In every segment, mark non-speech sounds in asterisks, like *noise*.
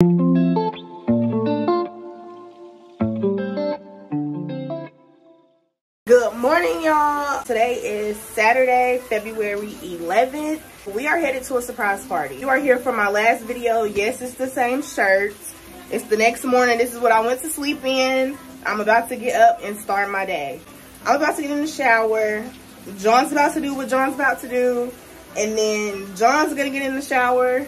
Good morning, y'all. Today is Saturday, February 11th. We are headed to a surprise party. You are here for my last video. Yes, it's the same shirt. It's the next morning. This is what I went to sleep in. I'm about to get up and start my day. I'm about to get in the shower. John's about to do what John's about to do. And then John's gonna get in the shower.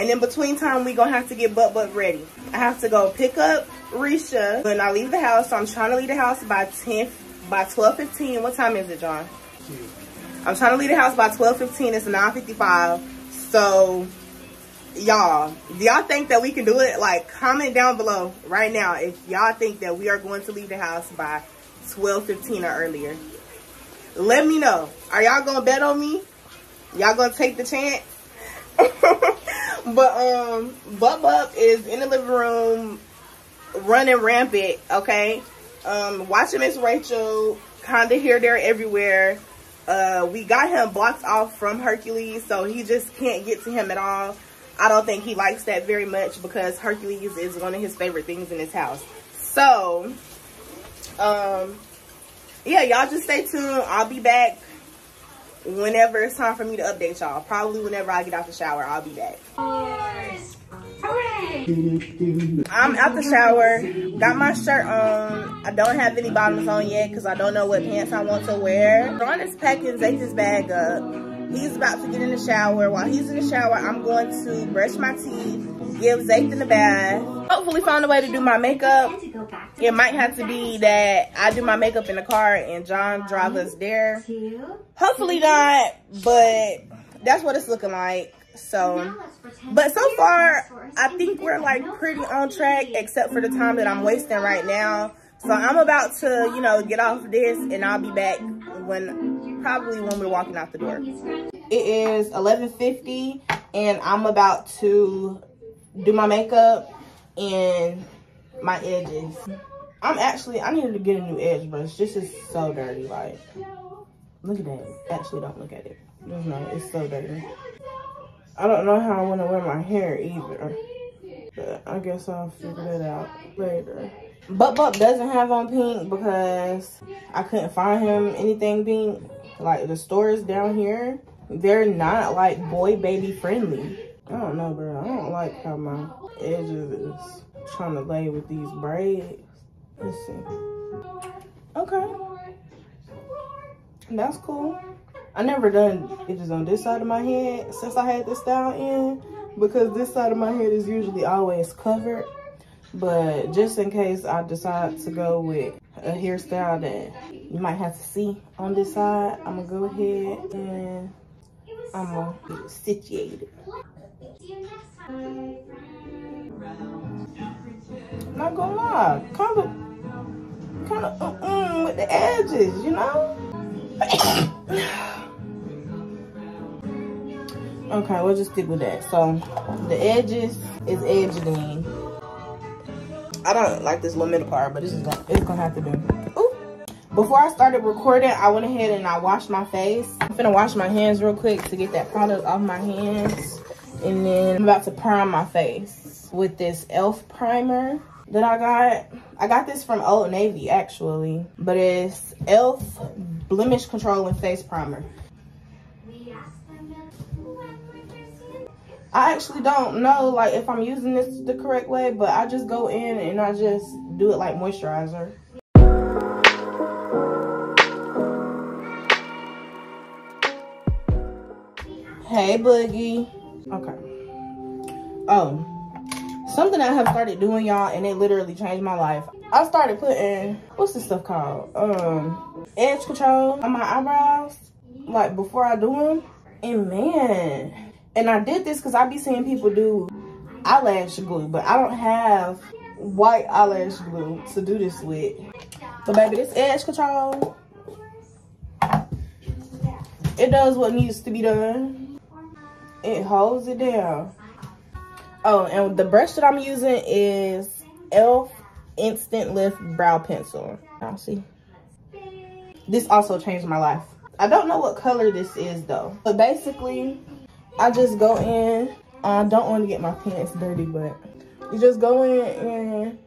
And in between time, we gonna have to get butt butt ready. I have to go pick up Risha when I leave the house. So I'm trying to leave the house by 10 by 12.15. What time is it, John? I'm trying to leave the house by 12.15. It's 9.55. So, y'all, do y'all think that we can do it? Like, comment down below right now if y'all think that we are going to leave the house by 12.15 or earlier. Let me know. Are y'all going to bet on me? Y'all going to take the chance? *laughs* but, um, Bub Bub is in the living room running rampant, okay? um, watching Miss Rachel, kind of here, there, everywhere. Uh, we got him blocked off from Hercules, so he just can't get to him at all. I don't think he likes that very much because Hercules is one of his favorite things in his house. So, um, yeah, y'all just stay tuned. I'll be back whenever it's time for me to update y'all. Probably whenever I get out the shower, I'll be back. I'm out the shower, got my shirt on. I don't have any bottoms on yet because I don't know what pants I want to wear. Ron is packing Zayden's bag up. He's about to get in the shower. While he's in the shower, I'm going to brush my teeth, give Zayden the bath. Hopefully find a way to do my makeup. It might have to be that I do my makeup in the car and John drives us there. Hopefully not, but that's what it's looking like. So, but so far, I think we're like pretty on track, except for the time that I'm wasting right now. So I'm about to, you know, get off this and I'll be back when, probably when we're walking out the door. It is 11.50 and I'm about to do my makeup and my edges. I'm actually, I needed to get a new edge brush. This is so dirty, like, look at that. Actually, don't look at it. No, it's so dirty. I don't know how I want to wear my hair either. But I guess I'll figure that out later. Butt Butt doesn't have on pink because I couldn't find him anything pink. Like the stores down here, they're not like boy baby friendly. I don't know, bro. I don't like how my edges is trying to lay with these braids. Let's see. Okay. That's cool. I never done edges on this side of my head since I had this style in because this side of my head is usually always covered. But just in case I decide to go with a hairstyle that you might have to see on this side, I'm gonna go ahead and I'm gonna get it situated. Not gonna lie, kind of, kind of uh -uh with the edges, you know? *coughs* Okay, we'll just stick with that. So the edges is edging. I don't like this little middle part, but this is gonna, it's gonna have to do. Ooh. Before I started recording, I went ahead and I washed my face. I'm gonna wash my hands real quick to get that product off my hands. And then I'm about to prime my face with this e.l.f. primer that I got. I got this from Old Navy actually, but it's e.l.f. Blemish Control and Face Primer. I actually don't know like if I'm using this the correct way, but I just go in and I just do it like moisturizer. Hey, Boogie. Okay. Oh, something I have started doing, y'all, and it literally changed my life. I started putting, what's this stuff called? Um, edge control on my eyebrows, like before I do them. And man, and I did this because I be seeing people do eyelash glue, but I don't have white eyelash glue to do this with. But baby, this edge control, it does what needs to be done. It holds it down. Oh, and the brush that I'm using is e.l.f. Instant Lift Brow Pencil. I'll see. This also changed my life. I don't know what color this is though. But basically, I just go in. I don't want to get my pants dirty, but You just go in and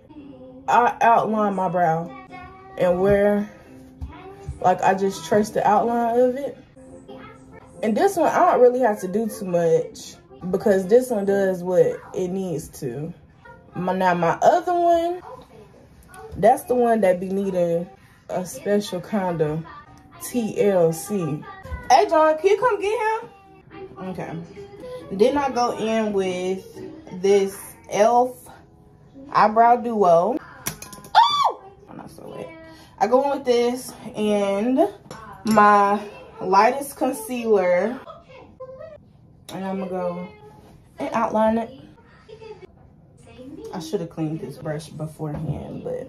I outline my brow and where like I just trace the outline of it. And this one, I don't really have to do too much because this one does what it needs to. My, now my other one, that's the one that be needing a special kind of TLC. Hey John, can you come get him? Okay. Then I go in with this e.l.f. eyebrow duo. Oh! I'm not so wet. I go in with this and my lightest concealer. And I'm gonna go and outline it. I should have cleaned this brush beforehand, but.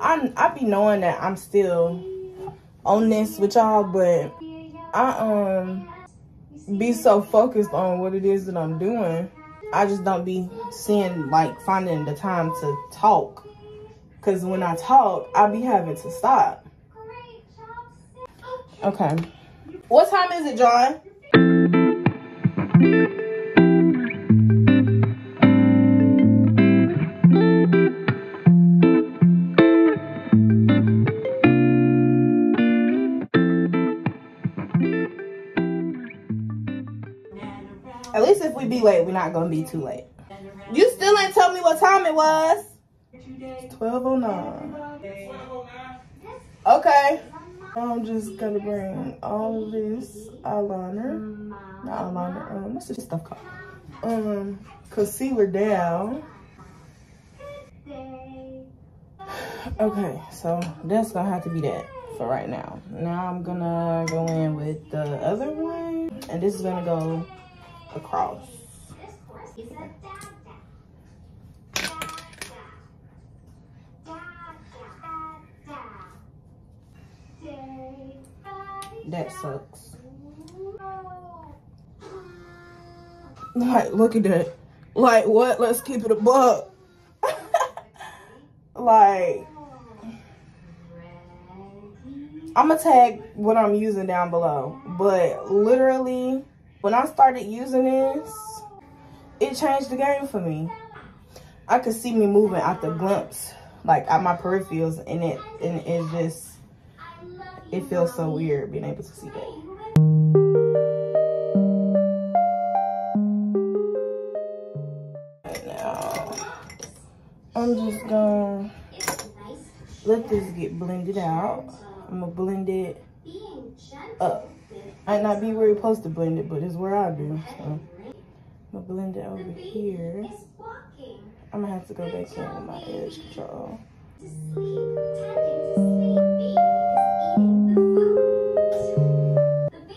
I, I be knowing that I'm still on this with y'all, but I um be so focused on what it is that I'm doing. I just don't be seeing like finding the time to talk. Cause when I talk, I be having to stop. Okay. What time is it, John? At least if we be late, we're not gonna be too late. You still ain't tell me what time it was. 1209. Okay. I'm just gonna bring all of this eyeliner, not eyeliner, um, what's this stuff called? Um, concealer down. Okay, so that's gonna have to be that for right now. Now I'm gonna go in with the other one, and this is gonna go across. That sucks. Like, look at that. Like, what? Let's keep it a buck. *laughs* like, I'm gonna tag what I'm using down below. But literally, when I started using this, it changed the game for me. I could see me moving out the glimpse, like at my peripherals, and it and it's just it feels so weird being able to see that. I'm just gonna let this get blended out. I'm gonna blend it up. Might not be where you're supposed to blend it, but it's where I do. So I'm gonna blend it over here. I'm gonna have to go back in with my edge control.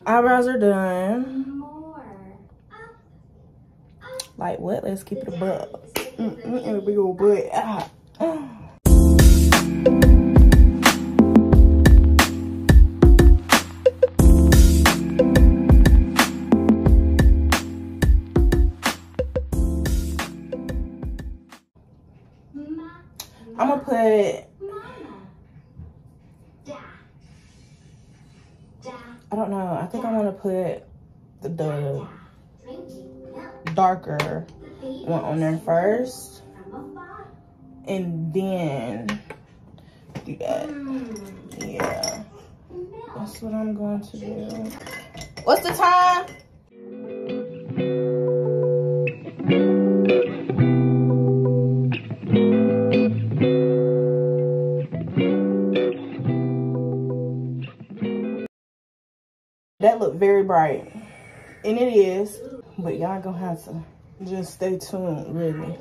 Eyebrows are done. Like what? Let's keep it above. Mm -mm, big old butt. Ah. I don't know. I think I want to put the, the darker one on there first. And then do that. Yeah. That's what I'm going to do. What's the time? Very bright. And it is. But y'all gonna have to just stay tuned, really.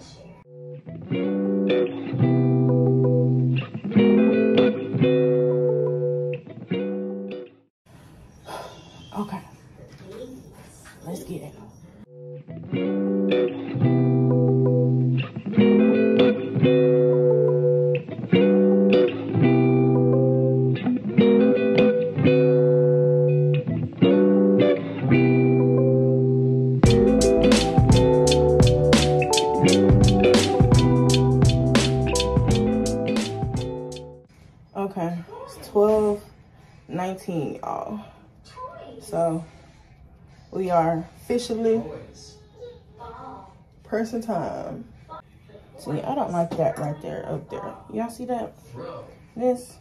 Officially person time. See, I don't like that right there up there. Y'all see that? This,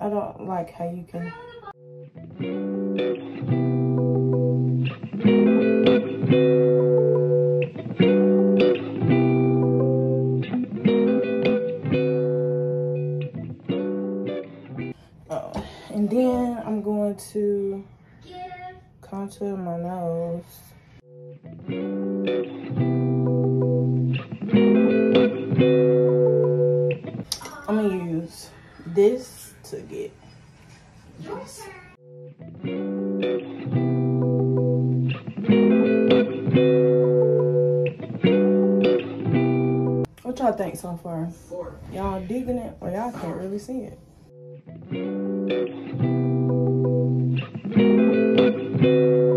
I don't like how you can. Oh, and then I'm going to contour my nose. I'm gonna use this to get this. What y'all think so far? Y'all digging it or y'all can't really see it? Dang,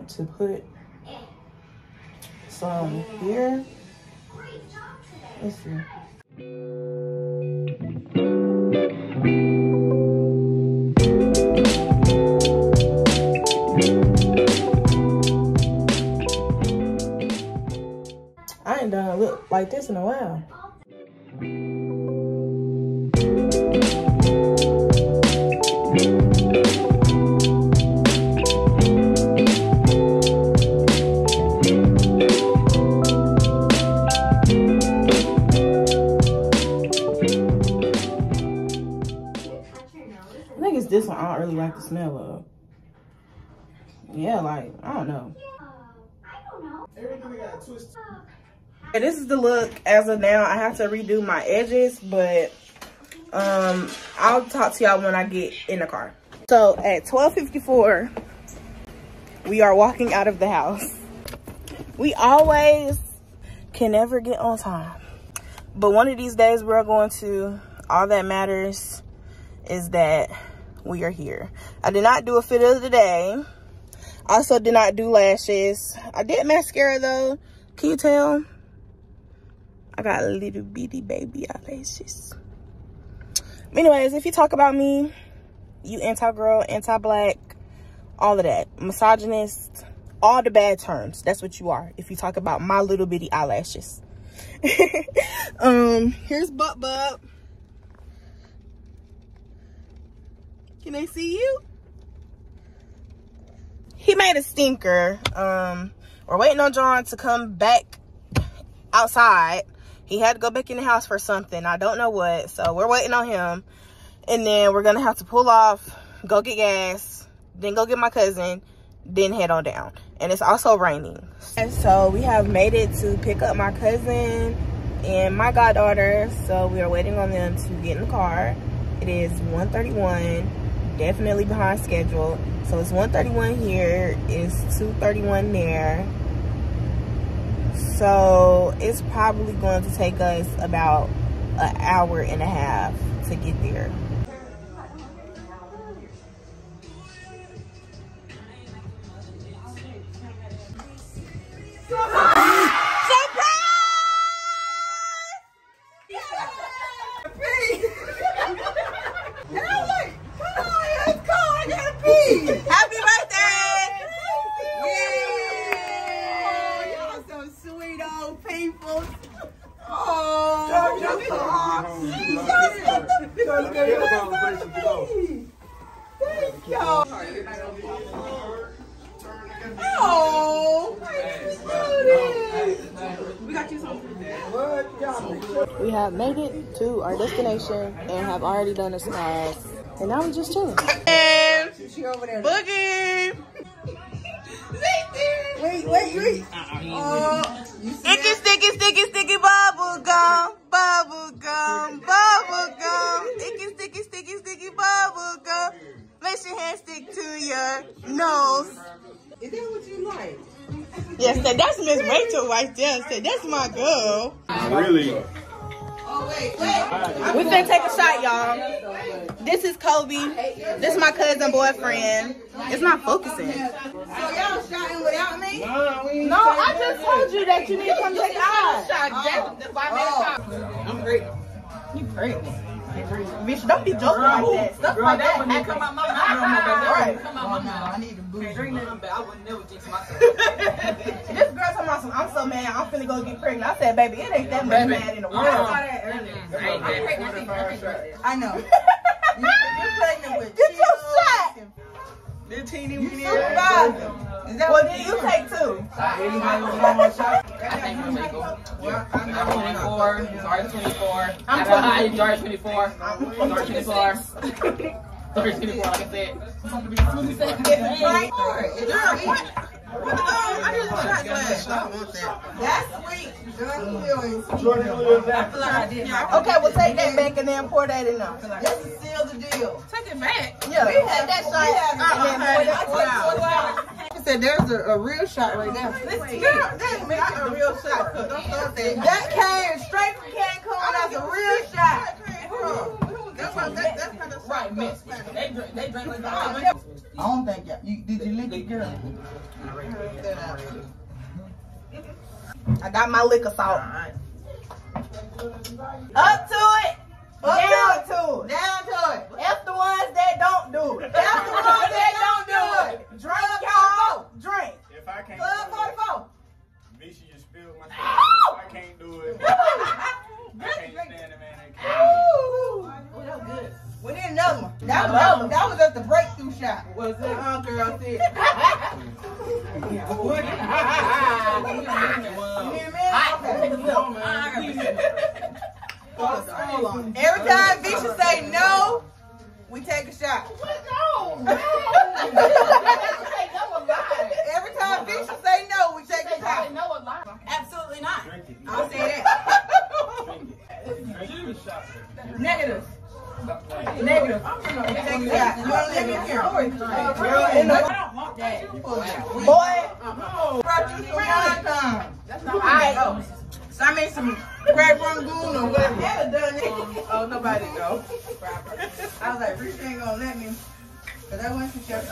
want to put some here. Let's see. I ain't done a look like this in a while. Like the smell of. Yeah, like, I don't know. And this is the look as of now. I have to redo my edges, but um, I'll talk to y'all when I get in the car. So at 12.54, we are walking out of the house. We always can never get on time. But one of these days we're going to, all that matters is that we are here. I did not do a fit of the day. Also did not do lashes. I did mascara though. Can you tell? I got little bitty baby eyelashes. Anyways, if you talk about me, you anti-girl, anti-black, all of that. Misogynist, all the bad terms. That's what you are if you talk about my little bitty eyelashes. *laughs* um, here's Butt Butt. Can they see you? He made a stinker. Um, we're waiting on John to come back outside. He had to go back in the house for something. I don't know what. So we're waiting on him. And then we're going to have to pull off, go get gas, then go get my cousin, then head on down. And it's also raining. And so we have made it to pick up my cousin and my goddaughter. So we are waiting on them to get in the car. It is 1:31, definitely behind schedule. So it's 1:31 here, it's 2:31 there. So it's probably going to take us about an hour and a half to get there. Now we're just chilling. And she over there. Boogie! Wait, wait, wait. Uh, you Sticky, that? sticky, sticky, sticky bubble gum, bubble gum, bubble gum. Sticky, sticky, sticky, sticky bubble gum. Makes your hand stick to your nose. Is that what you like? Yes, that, that's Miss Rachel right there. Said that's my girl. Really? Oh, wait, wait. We finna take a shot, y'all. This is Kobe. This is my cousin boyfriend. It's not focusing. So y'all shouting without me? No, I just told you that you need to come take a shot. Oh. oh. I'm great. You great. Bitch, don't be joking like that. Stuff like that. happen. come out my mouth. Right. Come out Oh, my mouth. I need to boost. Drink that, I would never jinx myself. *laughs* this girl talking about some, I'm so mad, I'm finna go get pregnant. I said, baby, it ain't that much mad in the world. I know. *laughs* Get your shot. The teeny weeny. Well, then you take two. I think I'm gonna. I'm 24. Sorry, 24. I'm 24. Sorry, 24. Zara 24. Sorry, 24. Like I said. Oh, I need a shot okay, well, take that back and then pour that in up. Like seal the deal. Take it back. Yeah. We had that shot. Uh-uh, I said there's a, a real shot right now. This girl, that not a real shot. Don't that. That came straight from Cancun. That's a real shot. That's what, that, that's kind of right, miss. They drink, they drink like oh, that. I don't think y'all. You, did you lick it, girl? I got my liquor salt. Up to it. Down to it. Down to it. F the ones that don't do it. F the ones that don't do it. Drink, y'all. Drink. If I can't Club do it, 44. Misha just spilled my If I can't do it, *laughs* I can't stand it, man. I can't. We need another one. That was, that was at the breakthrough shot. Was it? Uh, girl, see it. You need a? Okay. Every time Visha say no, we take a shot. No, no. Every time Visha say no, we take a shot. Absolutely not. I'll say that. Negative. Boy, So I made some crab rangoon or whatever. Oh, nobody go. I was like, Rich ain't gonna let me. Cause I went to Chef.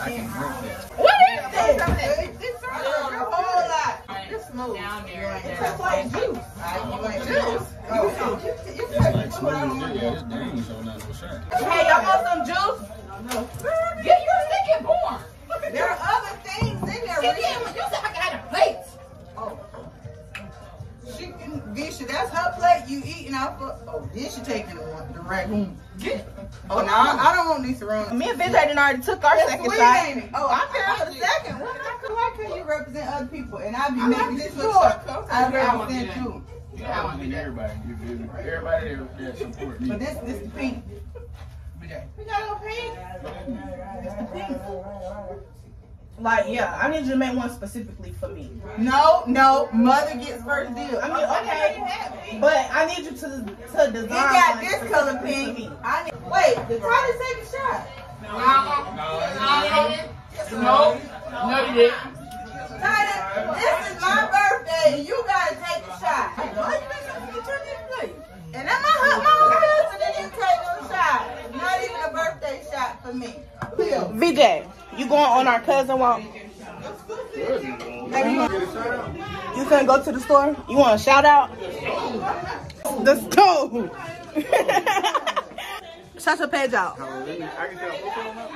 What is this? It's whole lot. It's smooth. Down there. It tastes like juice. You like juice? Oh, you, you, you like juice. I don't want juice. Hey, y'all want some juice? Get your sticky born. There are other things in there. Get Rich. in when you said I got a plate. Visha, that's her plate. You eating off of. Oh, this she taking the, one- the rangoon. Get Oh, no, I, I don't want these surroundings. Me and Vince didn't already took our That's second sweet, shot. Oh, I'm here for the second. What I could why couldn't you represent other people? And I be making this look so I represent you. I want to be everybody. You feel me? Everybody there, there support me. But this this the pink. We got no pink. It's the pink. Like, yeah, I need you to make one specifically for me. No, no, mother gets first deal. I mean, okay, but I need you to to design. He got one this color for pink. I need, wait, try to take a shot. No. Uh-huh. No, you uh-huh. didn't. Tyler, this is my birthday and you gotta take a shot. Why you making me turn this plate? And that's my, hu- my husband didn't take no shot. Not even a birthday shot for me. VJ, you going on our cousin walk? You finna go to the store? You want a shout out? The store. *laughs* Shout your page out. I can tell both of them up.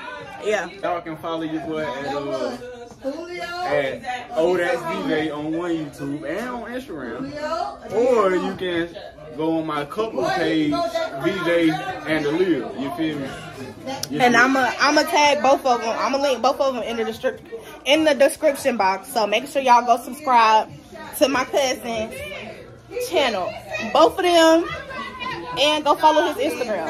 Yeah. Y'all can follow your boy at uh, Julio. at Ohh That's VJ on one YouTube and on Instagram. Julio. Or you can go on my couple page, VJ and Aliyah. You feel me? You And I'm a I'm gonna tag both of them. I'm gonna link both of them in the description in the description box. So make sure y'all go subscribe to my cousin's channel, both of them, and go follow his Instagram.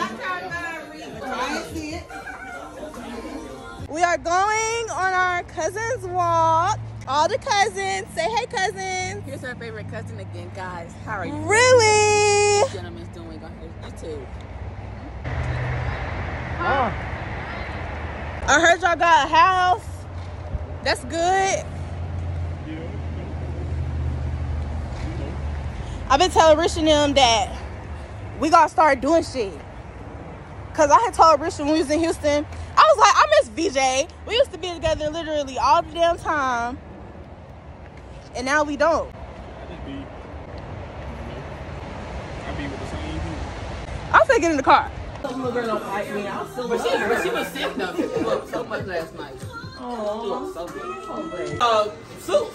I see it. We are going on our cousin's walk. All the cousins, say hey cousins. Here's our favorite cousin again, guys. How are you? Really? Gentlemen's doing on her YouTube. Huh? I heard y'all got a house. That's good. I've been telling Rich and them that we gotta start doing shit. Cause I had told Rich when we was in Houston, was like, I miss VJ. We used to be together literally all the damn time. And now we don't. I just be, you know, I be with the same people. I'm finna get in the car. Little girl don't like me. I'm still but she, but she was sick though. She threw so much last night. Oh, so good. Uh, soup.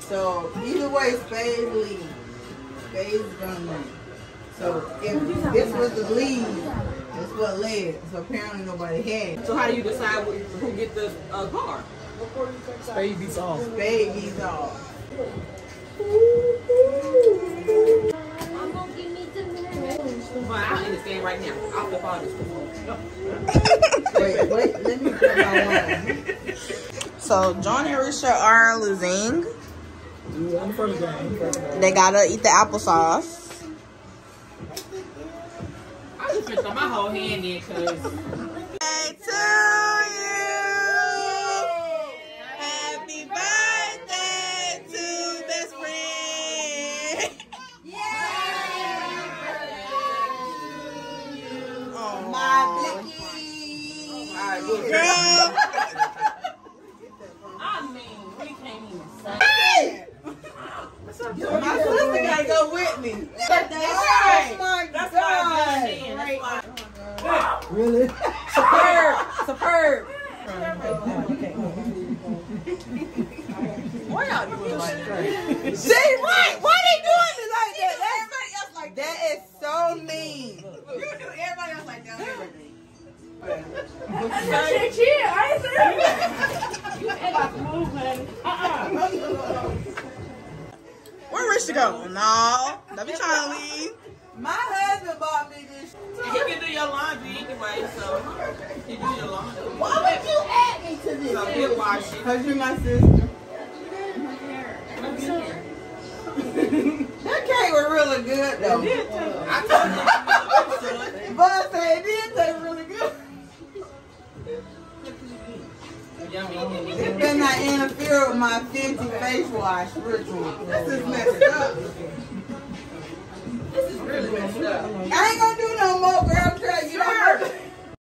So either way, Spade lead. Spade's gonna win. So if this was the lead, this what led. So apparently nobody had. So how do you decide who, who get the uh, car? Spade beats off. Well, I understand right now. I'll flip all this. Wait, wait, let me put my one. So John and Risha are losing. They gotta eat the applesauce. On my whole hand in because Birthday to you. Uh-uh. Where Rich to go? No, don't be trying to leave. My husband bought me this. He can do your laundry anyway, so he do your laundry. Why would you add me to this? So he'll wash it. Cause you're my sister. That cake was really good though. *laughs* I told you. But said it did taste Then I interfere with my fancy face wash ritual. This is messed up. This is really messed up. I ain't gonna do no more, girl. Tell you. Sure.